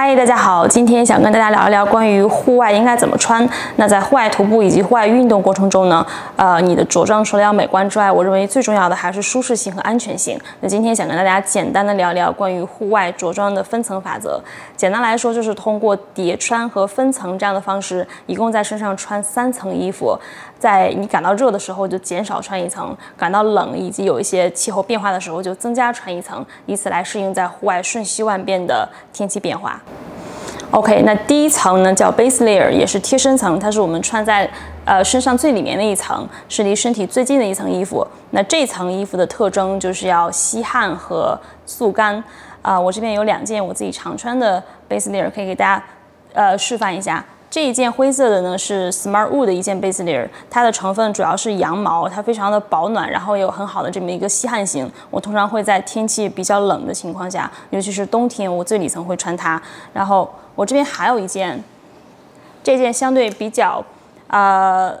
嗨，大家好，今天想跟大家聊一聊关于户外应该怎么穿。那在户外徒步以及户外运动过程中呢，呃，你的着装除了要美观之外，我认为最重要的还是舒适性和安全性。那今天想跟大家简单的聊聊关于户外着装的分层法则。简单来说，就是通过叠穿和分层这样的方式，一共在身上穿三层衣服。在你感到热的时候就减少穿一层，感到冷以及有一些气候变化的时候就增加穿一层，以此来适应在户外瞬息万变的天气变化。OK，那第一层呢叫 base layer，也是贴身层，它是我们穿在呃身上最里面的一层，是离身体最近的一层衣服。那这层衣服的特征就是要吸汗和速干。啊，我这边有两件我自己常穿的 base layer，可以给大家呃示范一下。这一件灰色的呢是 Smart Wool 的一件 base layer，它的成分主要是羊毛，它非常的保暖，然后有很好的这么一个吸汗性。我通常会在天气比较冷的情况下，尤其是冬天，我最里层会穿它。然后我这边还有一件，这件相对比较，呃。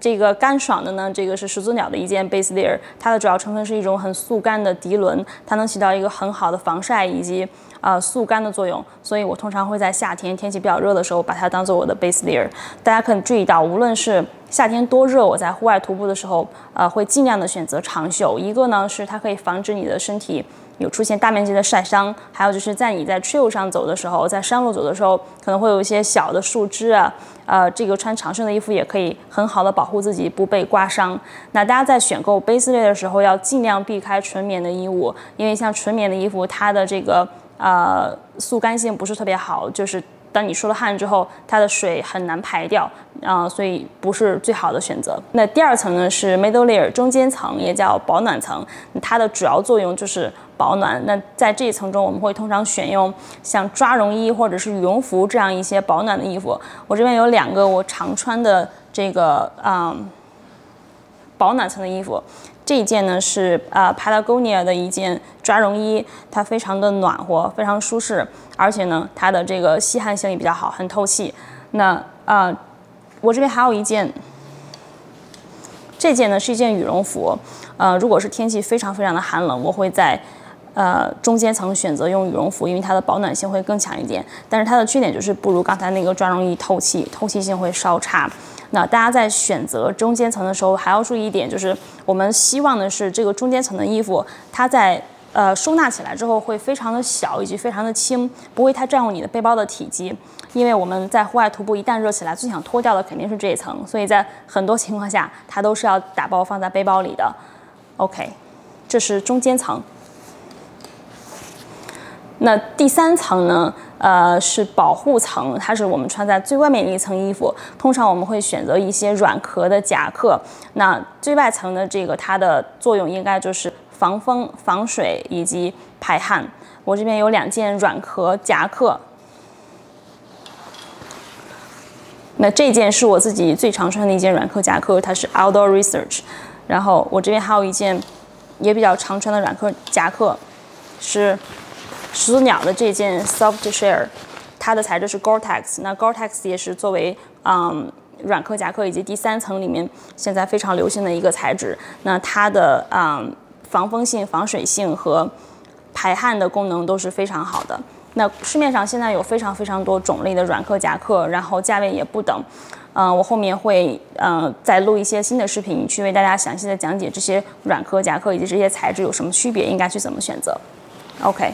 这个干爽的呢，这个是始祖鸟的一件 base layer，它的主要成分是一种很速干的涤纶，它能起到一个很好的防晒以及呃速干的作用，所以我通常会在夏天天气比较热的时候把它当做我的 base layer。大家可以注意到，无论是夏天多热，我在户外徒步的时候，呃，会尽量的选择长袖。一个呢是它可以防止你的身体。有出现大面积的晒伤，还有就是在你在 trail 上走的时候，在山路走的时候，可能会有一些小的树枝啊，呃，这个穿长袖的衣服也可以很好的保护自己不被刮伤。那大家在选购 base layer 的时候，要尽量避开纯棉的衣物，因为像纯棉的衣服，它的这个呃速干性不是特别好，就是。当你出了汗之后，它的水很难排掉，啊，所以不是最好的选择。那第二层呢是 middle layer 中间层，也叫保暖层，它的主要作用就是保暖。那在这一层中，我们会通常选用像抓绒衣或者是羽绒服这样一些保暖的衣服。我这边有两个我常穿的这个啊保暖层的衣服。这一件呢是啊 Patagonia 的一件抓绒衣，它非常的暖和，非常舒适，而且呢它的这个吸汗性也比较好，很透气。那啊，我这边还有一件，这件呢是一件羽绒服，呃，如果是天气非常非常的寒冷，我会在呃中间层选择用羽绒服，因为它的保暖性会更强一点。但是它的缺点就是不如刚才那个抓绒衣透气，透气性会稍差。那大家在选择中间层的时候，还要注意一点，就是我们希望的是这个中间层的衣服，它在呃收纳起来之后会非常的小，以及非常的轻，不会太占用你的背包的体积。因为我们在户外徒步，一旦热起来，最想脱掉的肯定是这一层，所以在很多情况下，它都是要打包放在背包里的。OK，这是中间层。那第三层呢？呃，是保护层，它是我们穿在最外面的一层衣服。通常我们会选择一些软壳的夹克。那最外层的这个，它的作用应该就是防风、防水以及排汗。我这边有两件软壳夹克。那这件是我自己最常穿的一件软壳夹克，它是 Outdoor Research。然后我这边还有一件也比较常穿的软壳夹克，是。始祖鸟的这件 Soft Share，它的材质是 Gore-Tex，那 Gore-Tex 也是作为嗯软壳夹克以及第三层里面现在非常流行的一个材质。那它的嗯防风性、防水性和排汗的功能都是非常好的。那市面上现在有非常非常多种类的软壳夹克，然后价位也不等。嗯，我后面会嗯再录一些新的视频，去为大家详细的讲解这些软壳夹克以及这些材质有什么区别，应该去怎么选择。OK。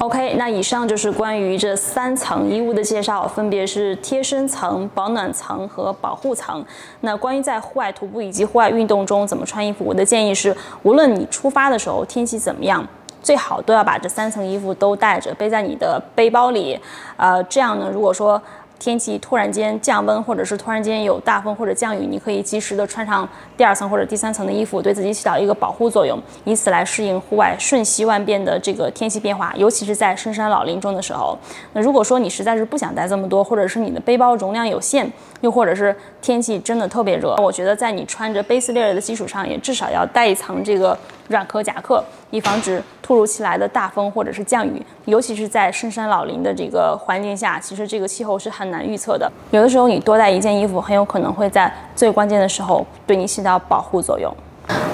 OK，那以上就是关于这三层衣物的介绍，分别是贴身层、保暖层和保护层。那关于在户外徒步以及户外运动中怎么穿衣服，我的建议是，无论你出发的时候天气怎么样，最好都要把这三层衣服都带着，背在你的背包里。呃，这样呢，如果说天气突然间降温，或者是突然间有大风或者降雨，你可以及时的穿上第二层或者第三层的衣服，对自己起到一个保护作用，以此来适应户外瞬息万变的这个天气变化，尤其是在深山老林中的时候。那如果说你实在是不想带这么多，或者是你的背包容量有限，又或者是天气真的特别热，我觉得在你穿着 base layer 的基础上，也至少要带一层这个软壳夹克，以防止突如其来的大风或者是降雨，尤其是在深山老林的这个环境下，其实这个气候是很。难预测的，有的时候你多带一件衣服，很有可能会在最关键的时候对你起到保护作用。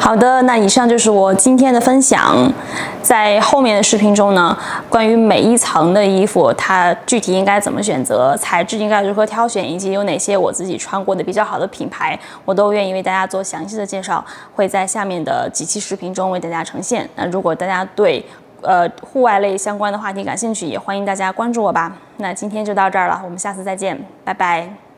好的，那以上就是我今天的分享。在后面的视频中呢，关于每一层的衣服，它具体应该怎么选择，材质应该如何挑选，以及有哪些我自己穿过的比较好的品牌，我都愿意为大家做详细的介绍，会在下面的几期视频中为大家呈现。那如果大家对呃户外类相关的话题感兴趣，也欢迎大家关注我吧。那今天就到这儿了，我们下次再见，拜拜。